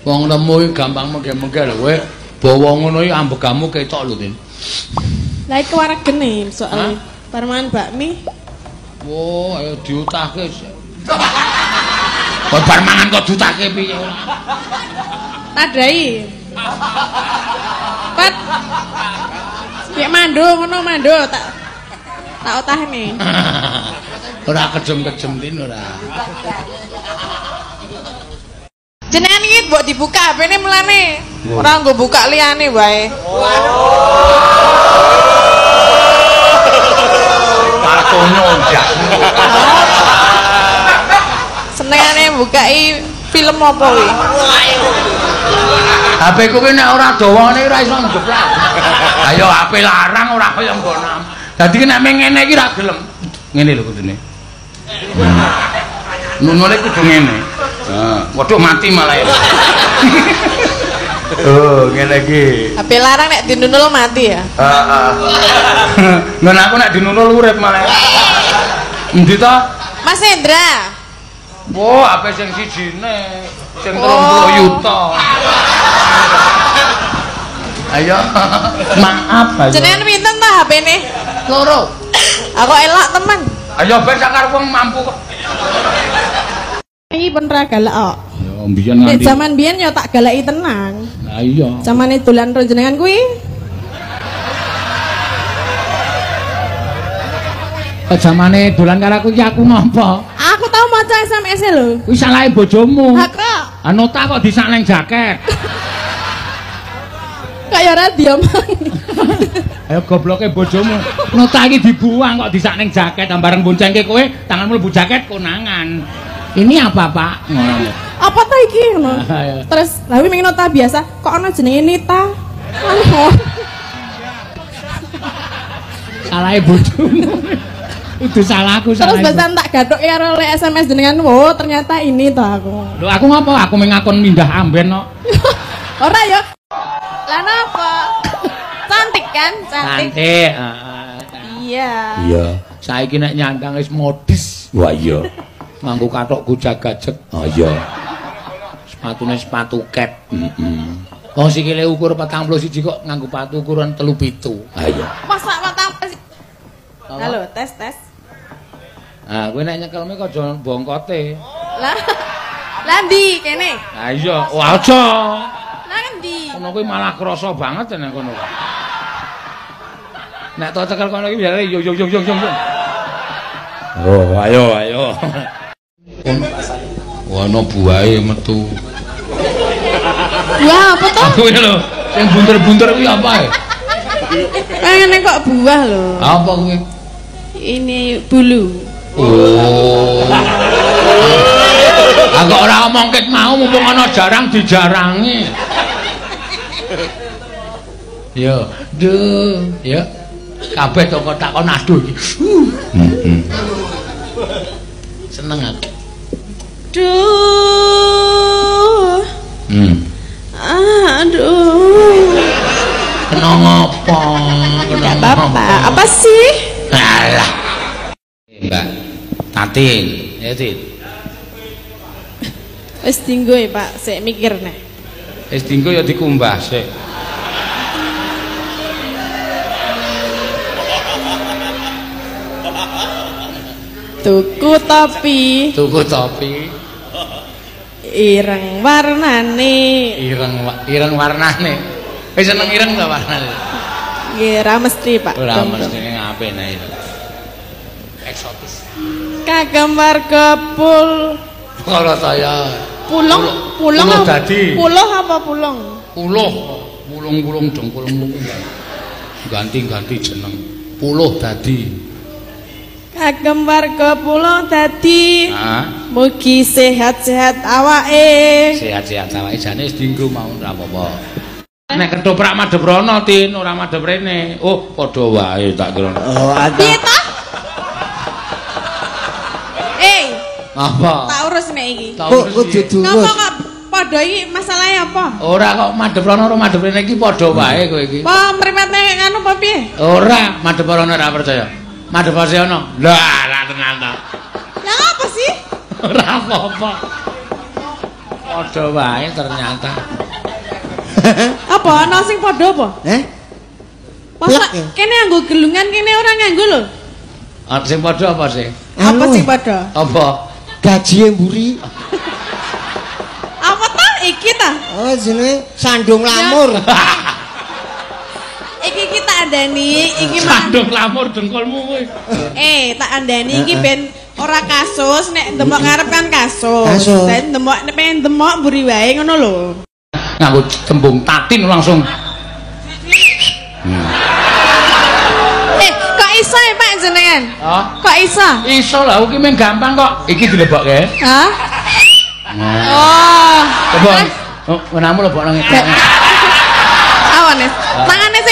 Wong nemu iki gampang mengke-mengke lho kowe bawa ngono iki ambegamu ketok lho, Tin. Lah iki waregene soal parman bakmi. Wo, ayo diutahke. Kok bar mangan kok diutahke piye ora? Tadai. Pat. Piye mando ngono mando tak tak otahne. ora kejem-kejem Tin ora. Mbok dibuka HP-ne mulane. Ora nggo buka liyane wae. Aku nyonjak. Senengane bukai film apa kuwi? HP ku ki nek ora dawane ora iso njeblak. Ayo HP larang ora kaya nggonam. Dadi nek ngene iki ora gelem. Ngene lho kudune. Nunune kudu ngene. Heeh, waduh mati malah ya. Oh, ngene iki. HP larang nek dinunul mati ya. Heeh. Nggon aku nek dinunul urip malah. Endi to? Mas Hendra. Oh, HP sing sijine, sing 30 Oh. yuta. Ayo, maaf ayo. Jenengan pinten ta HP-ne? loro. Aku elak teman. Ayo ben sakar wong mampu kok. Pun ra galak kok. Ya mbiyen Nek nganti. zaman biyen ya tak galaki tenang. Lah iya. Zamane dolan ro jenengan kuwi. Kok zamane dolan karo aku iki aku nampa. Aku tau maca SMS lho. Kuwi salahe bojomu. Ha kok Anota kok disak ning jaket. kaya ora diomong. Ayo gobloke bojomu. Nota iki dibuang kok disak ning jaket bareng boncengke kowe tanganmu mlebu jaket konangan. Ini apa, Pak? Ngono. Apa ta iki ngono? Terus lha kuwi ming nota biasa, kok ana jenenge Nita? Anu. Salahe bojomu. Itu salahku Terus salah. besan tak gathuk karo le SMS jenengan, oh ternyata ini to aku. Lho aku ngapa? Aku mengakon mindah amben kok. Ora ya. Lah napa? Cantik kan? Cantik. Cantik. Iya. Iya. Saiki nek nyandang wis modis. Wah iya. Nganggo kathokku jagajeg. Oh iya. Sepatune sepatu cat. Heeh. Wong sikile ukur 41 kok nganggo patu ukuran 37. Ah iya. Masa matang Halo, tes tes. Ah kowe nek nyekelme kok aja bongkote. Lah. Lah ndi kene? Ah iya, wah aja. Lah ndi? Kono kuwi malah krasa banget nek kono. Nek to cekel kono iki biare yo yo yo yo yo. Oh, ayo ayo. Wah, ono buahe metu. Buah apa to? Aku ini lho, yang bunter-bunter kuwi apa ya? Pengen kok buah lho. Apa kuwi? Ini bulu. Oh. Aku ora omong ket mau mumpung ana jarang dijarangi. Yo, duh, yo. Kabeh toko takon aduh iki. Heeh. Seneng aku. Duh. Hmm. Aduh. Kena ngopo? Enggak apa-apa. Apa sih? Alah. Mbak Tatin, ya Tin. Wis dinggo ya, Pak. Sik mikir nih. Wis dinggo ya dikumbah sik. Tuku topi Tuku topi ireng warnane. ireng ireng warnane. Wis seneng ireng ta warnane? Nggih, ra mesti, Pak. Ora Dong, mesti dong. ngape itu. Eksotis. Kagem warga pul Kalau saya pulong pulong Puluh apa- dadi. Puluh apa pulong? puluh, pulung-pulung dengkul ganti-ganti jeneng. Puluh dadi. Kagem warga pulong dadi Nah, mugi sehat-sehat awake. sehat-sehat awake jane wis dinggo mau ora apa-apa. Nek ketoprak madhep rono tin ora madhep rene. Oh, padha wae tak kira. Oh, Piye ada. ta? Eh, Apa? tak urus nek iki. Tak urus kudu piye? Ngapa durus? kok padha iki masalahnya apa? Ora kok madhep rono ora madhep rene iki padha wae kowe iki. Apa mripate nganu apa piye? Ora, madhep rono ora percaya. Madhep ono. Lah, ra tenan ta. Lah apa sih? Ora apa-apa. Padha wae ternyata. Apa ana sing padha apa? Eh? Masa ya? kene nganggo gelungan kene ora nganggo lho. Ana sing padha apa sih? Apa sing padha? Apa? Gaji yang mburi. Apa ta iki ta? Oh, jenenge sandung lamur. Andani, iki mah Sandung lamur dengkulmu kowe. eh tak andani iki ben ora kasus nek demok ngarep kan kasus. Kasus. Dan demok nek pengen demok mburi wae ngono lho. Nganggo tembung tatin langsung. Eh, kok iso ya Pak jenengan? Oh, Kok iso? iso lah iki men gampang kok. Iki dilebokke. Hah? Oh. Coba. Oh, menamu lebok nang. Awan Nes.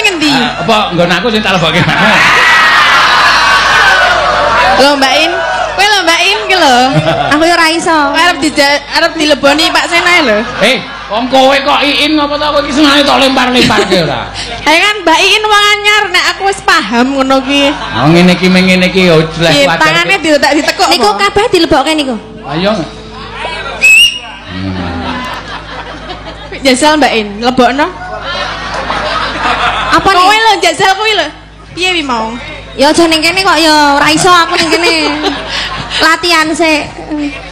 Tangane sing endi? Ah, Apa nggon aku sing tak lebokke. Lho Mbak In, kowe lho Mbak In ki lho. Aku ya ora iso. Kowe arep di arep dileboni Pak Senae lho. Eh, wong kowe kok iin ngapa ta kowe iki senengane tok lempar-lemparke ora. Ayo kan Mbak In wong anyar nek aku wis paham ngono ki. Oh ngene iki meng ngene iki yo jelas Piye wajar. tangane diletak ditekuk. Niku kabeh dilebokke niku. Ayo. Jajal Mbak In, lebokno. Apa Kowe nih? lho jajal kuwi lho. Piye wi mau? Ya aja ning kene kok ya ora iso aku ning kene. Latihan sik.